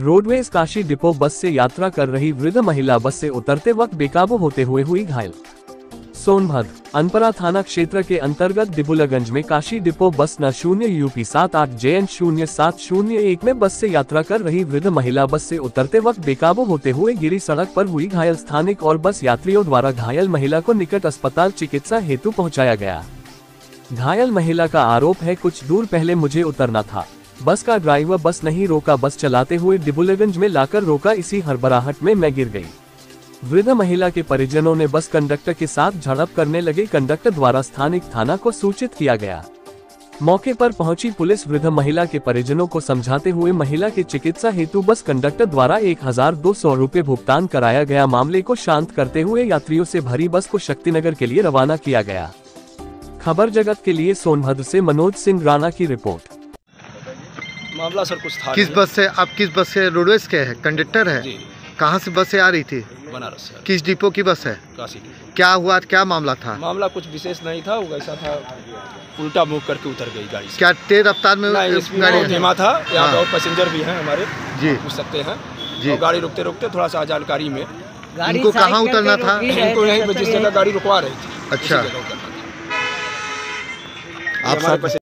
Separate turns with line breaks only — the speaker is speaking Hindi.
रोडवेज़ काशी डिपो बस से यात्रा कर रही वृद्ध महिला बस से उतरते वक्त बेकाबू होते हुए हुई घायल। सोनभद्र, अनपरा थाना क्षेत्र के अंतर्गत डिबुलागंज में काशी डिपो बस न शून्य यूपी सात आठ जे एन शून्य सात शून्य एक में बस से यात्रा कर रही वृद्ध महिला बस से उतरते वक्त बेकाबू होते हुए गिरी सड़क पर हुई घायल स्थानिक और बस यात्रियों द्वारा घायल महिला को निकट अस्पताल चिकित्सा हेतु पहुँचाया गया। घायल महिला का आरोप है, कुछ दूर पहले मुझे उतरना था। बस का ड्राइवर बस नहीं रोका, बस चलाते हुए डिबुलेगंज में लाकर रोका, इसी हड़बड़ाहट में मैं गिर गई। वृद्ध महिला के परिजनों ने बस कंडक्टर के साथ झड़प करने लगे, कंडक्टर द्वारा स्थानिक थाना को सूचित किया गया। मौके पर पहुँची पुलिस वृद्ध महिला के परिजनों को समझाते हुए महिला के चिकित्सा हेतु बस कंडक्टर द्वारा एक हज़ार दो सौ रूपए भुगतान कराया गया। मामले को शांत करते हुए यात्रियों से भरी बस को शक्तिनगर के लिए रवाना किया गया। खबर जगत के लिए सोनभद्र से मनोज सिंह राणा की रिपोर्ट।
मामला सर कुछ था
किस बस से आप किस बस से रोडवेज़ के हैं? कंडक्टर है? कहाँ से बस से आ रही थी?
बनारस सर।
किस डिपो की बस है?
काशी
क्या हुआ क्या मामला था?
मामला कुछ विशेष नहीं था वो ऐसा था उल्टा मुँह करके उतर गई गाड़ी से।
क्या तेज रफ्तार में गाड़ी
धीमा था यहाँ
हाँ।
बहुत पैसेंजर भी हैं हमारे
जी।
पूछ सकते हैं।
जी।
और गाड़ी रुकते रुकते थोड़ा सा जानकारी में
इनको कहाँ उतरना था?
इनको यहीं जिस जगह गाड़ी रुकवा रही थी
अच्छा। आप